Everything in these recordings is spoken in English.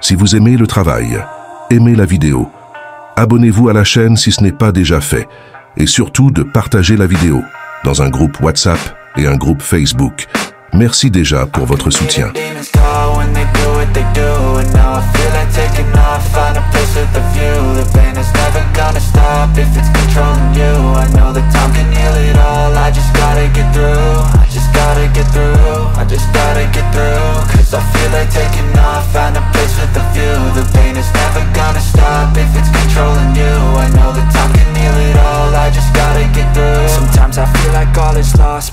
Si vous aimez le travail, aimez la vidéo, abonnez-vous à la chaîne si ce n'est pas déjà fait, et surtout de partager la vidéo dans un groupe WhatsApp et un groupe Facebook. Merci déjà pour votre soutien.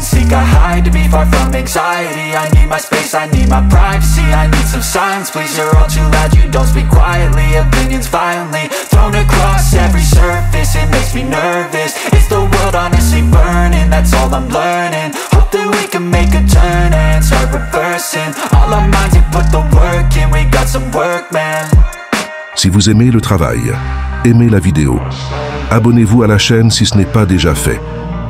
and seek, I hide to be far from anxiety. I need my space, I need my privacy I need some silence, please, you're all too loud You don't speak quietly, opinions violently Thrown across every surface, it makes me nervous. Is the world honestly burning, that's all I'm learning. Hope that we can make a turn and start reversing. All our minds and put the work in, we got some work, man. Si vous aimez le travail, aimez la vidéo, abonnez-vous à la chaîne si ce n'est pas déjà fait,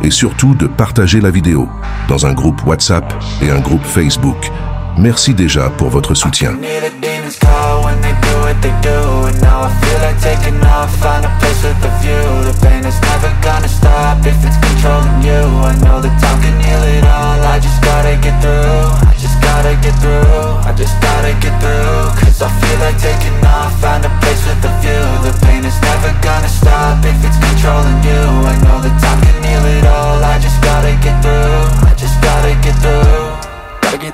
et surtout de partager la vidéo dans un groupe WhatsApp et un groupe Facebook. Merci déjà pour votre soutien.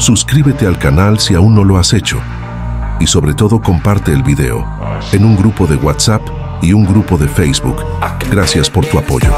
Suscríbete al canal si aún no lo has hecho y sobre todo comparte el video en un grupo de WhatsApp y un grupo de Facebook. Gracias por tu apoyo.